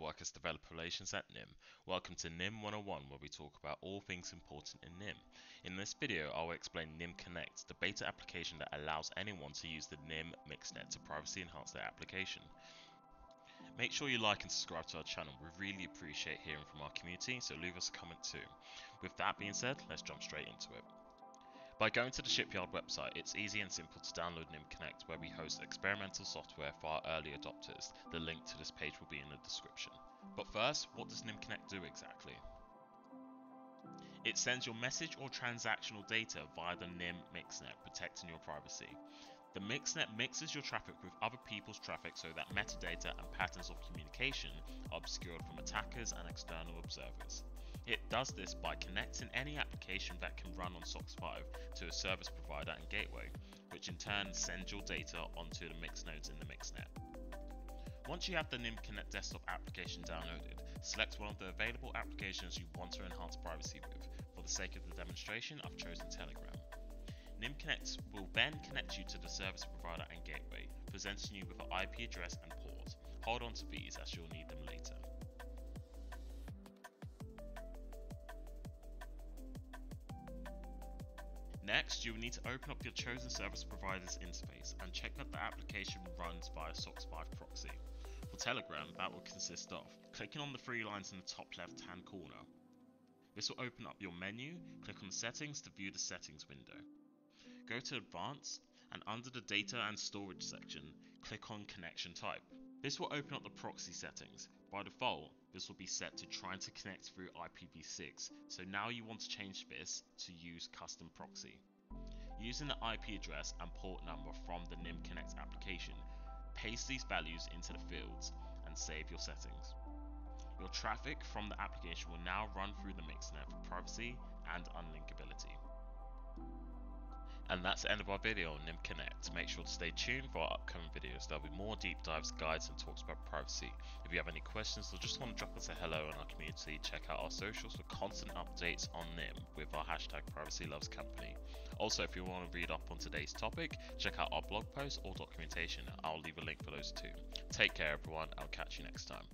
Marcus, Developer Relations at Nym. Welcome to Nym 101 where we talk about all things important in Nym. In this video I will explain NymConnect, the beta application that allows anyone to use the Nym Mixnet to privacy enhance their application. Make sure you like and subscribe to our channel, we really appreciate hearing from our community, so leave us a comment too. With that being said, let's jump straight into it. By going to the Shipyard website, it's easy and simple to download NymConnect where we host experimental software for our early adopters. The link to this page will be in the description. But first, what does NymConnect do exactly? It sends your message or transactional data via the Nym Mixnet, protecting your privacy. The Mixnet mixes your traffic with other people's traffic so that metadata and patterns of communication are obscured from attackers and external observers. It does this by connecting any application that can run on SOCKS 5 to a service provider and gateway, which in turn sends your data onto the mix nodes in the Mixnet. Once you have the NymConnect desktop application downloaded, select one of the available applications you want to enhance privacy with. For the sake of the demonstration, I've chosen Telegram. NymConnect will then connect you to the service provider and gateway, presenting you with an IP address and port. Hold on to these as you'll need them later. Next, you will need to open up your chosen service provider's interface and check that the application runs via SOCKS 5 proxy. For Telegram, that will consist of clicking on the three lines in the top left hand corner. This will open up your menu, click on settings to view the settings window. Go to advanced and under the data and storage section, click on connection type. This will open up the proxy settings. By default, this will be set to trying to connect through IPv6, so now you want to change this to use custom proxy. Using the IP address and port number from the NIM Connect application, paste these values into the fields and save your settings. Your traffic from the application will now run through the Mixnet for privacy and unlinkability. And that's the end of our video on NymConnect. Make sure to stay tuned for our upcoming videos. There'll be more deep dives, guides, and talks about privacy. If you have any questions or just want to drop us a hello in our community, check out our socials for constant updates on Nym with our hashtag Privacy Loves Company. Also, if you want to read up on today's topic, check out our blog post or documentation. I'll leave a link for those too. Take care, everyone. I'll catch you next time.